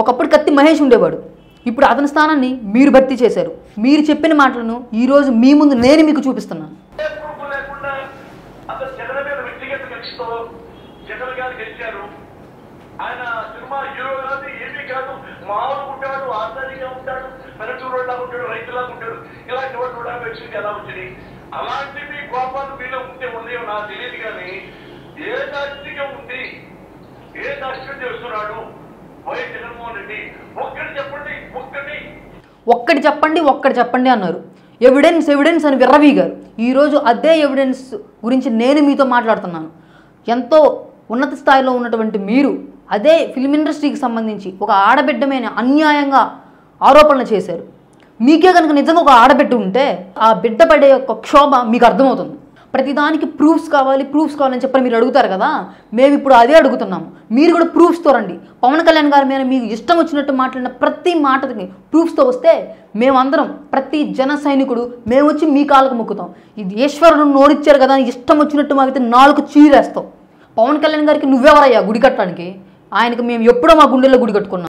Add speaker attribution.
Speaker 1: ఒకప్పుడు కత్తి మహేష్ ఉండేవాడు. ఇప్పుడు అతని స్థానాన్ని మీరు భర్తీ చేశారు. మీరు చెప్పిన మాటలను ఈరోజు మీ ముందు నేను మీకు చూపిస్తున్నాను
Speaker 2: ఏ ఆయన సినిమా హీరో కాదు ఏమీ కాదు మామూలు ఉంటాడు ఆచార్యంగా ఉంటాడు పల్లెటూరులా ఉంటాడు రైతులా ఉంటాడు. ఇలాంటి వాడు కూడా వ్యక్తికి ఎలా అలాంటి మీ కోపాలు మీలో ఉంటే ఉన్నాయో నాకు తెలియదు కానీ ఏ ఉంది ఏ చేస్తున్నాడు ఒక్కటి చెప్పండి ఒక్కటి.
Speaker 1: చెప్పండి చెప్పండి అన్నారు. ఎవిడెన్స్ ఎవిడెన్స్ అని విర్రవీగారు. ఈరోజు అదే ఎవిడెన్స్ గురించి నేను మీతో మాట్లాడుతున్నాను. ఎంతో ఉన్నత స్థాయిలో ఉన్నటువంటి మీరు అదే ఫిల్మ్ ఇండస్ట్రీకి సంబంధించి ఒక ఆడబిడ్డమైన అన్యాయంగా ఆరోపణలు చేశారు. మీకే కనుక నిజంగా ఒక ఆడబిడ్డ ఉంటే ఆ బిడ్డ పడే యొక్క క్షోభ మీకు అర్థమవుతుంది. ప్రతిదానికి ప్రూఫ్స్ కావాలి ప్రూఫ్స్ కావాలని చెప్పని మీరు అడుగుతారు కదా? మేము ఇప్పుడు అదే అడుగుతున్నాము. మీరు కూడా ప్రూఫ్స్తో రండి. పవన్ కళ్యాణ్ గారి మీద మీకు ఇష్టం వచ్చినట్టు మాట్లాడిన ప్రతి మాటకి ప్రూఫ్స్తో వస్తే మేమందరం ప్రతి జన సైనికుడు మేము వచ్చి మీ కాళ్ళకు మొక్కుతాం. ఇది ఈశ్వరుడు నోడిచ్చారు కదా అని ఇష్టం వచ్చినట్టు మాకైతే నాలుగు చీరేస్తాం. పవన్ కళ్యాణ్ గారికి నువ్వెవరయ్యా గుడి కట్టడానికి? ఆయనకి మేము ఎప్పుడో మా గుండెల్లో గుడి కట్టుకున్నాం.